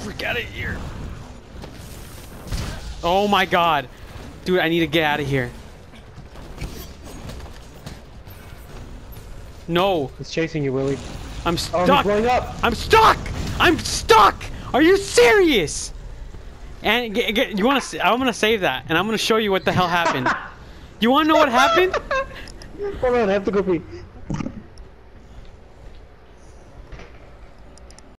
freak out of here. Oh my god. Dude, I need to get out of here. No, He's chasing you, Willie. I'm Oh, he's stuck. blowing up. I'm stuck. I'm stuck. Are you serious? And get, get, you want to? I'm gonna save that, and I'm gonna show you what the hell happened. you want to know what happened? Hold on, I have to go pee.